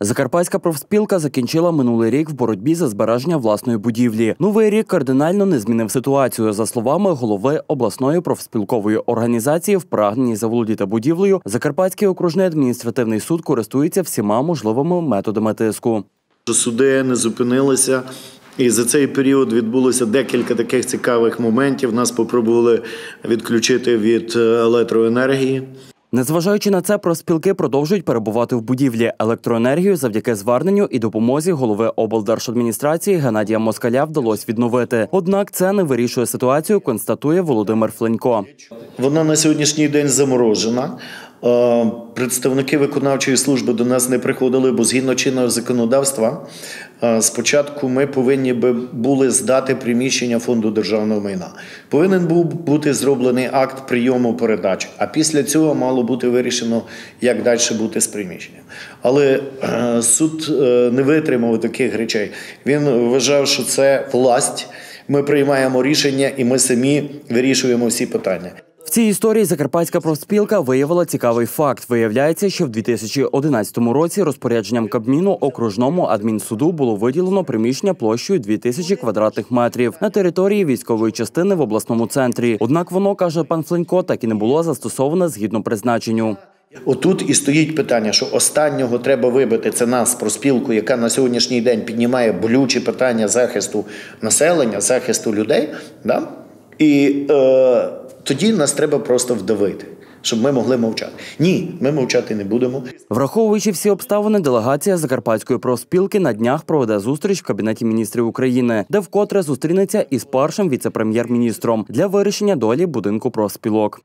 Закарпатська профспілка закінчила минулий рік в боротьбі за збереження власної будівлі. Новий рік кардинально не змінив ситуацію. За словами голови обласної профспілкової організації, в прагненні заволодіти будівлею, Закарпатський окружний адміністративний суд користується всіма можливими методами тиску. суди не зупинилися. І за цей період відбулося декілька таких цікавих моментів. Нас попробували відключити від е, електроенергії. Незважаючи на це, проспілки продовжують перебувати в будівлі електроенергію завдяки зверненню і допомозі голови облдержадміністрації Геннадія Москаля вдалося відновити. Однак це не вирішує ситуацію, констатує Володимир Фленько. Вона на сьогоднішній день заморожена. Е, Представники виконавчої служби до нас не приходили, бо згідно чинного законодавства, е, спочатку ми повинні би були здати приміщення фонду державного майна. Повинен був бути зроблений акт прийому передачі, а після цього мало бути вирішено, як далі бути з приміщенням. Але е, суд не витримав таких речей. Він вважав, що це власть. Ми приймаємо рішення і ми самі вирішуємо всі питання. В цій історії Закарпатська профспілка виявила цікавий факт. Виявляється, що в 2011 році розпорядженням Кабміну окружному адмінсуду було виділено приміщення площею 2000 квадратних метрів на території військової частини в обласному центрі. Однак воно каже пан Фленько, так і не було застосоване згідно призначенню. Отут і стоїть питання, що останнього треба вибити це нас про спілку, яка на сьогоднішній день піднімає болючі питання захисту населення, захисту людей. Да? І е, тоді нас треба просто вдавити, щоб ми могли мовчати. Ні, ми мовчати не будемо. Враховуючи всі обставини, делегація Закарпатської профспілки на днях проведе зустріч в кабінеті міністрів України, де вкотре зустрінеться із першим віце-прем'єр-міністром для вирішення долі будинку профспілок.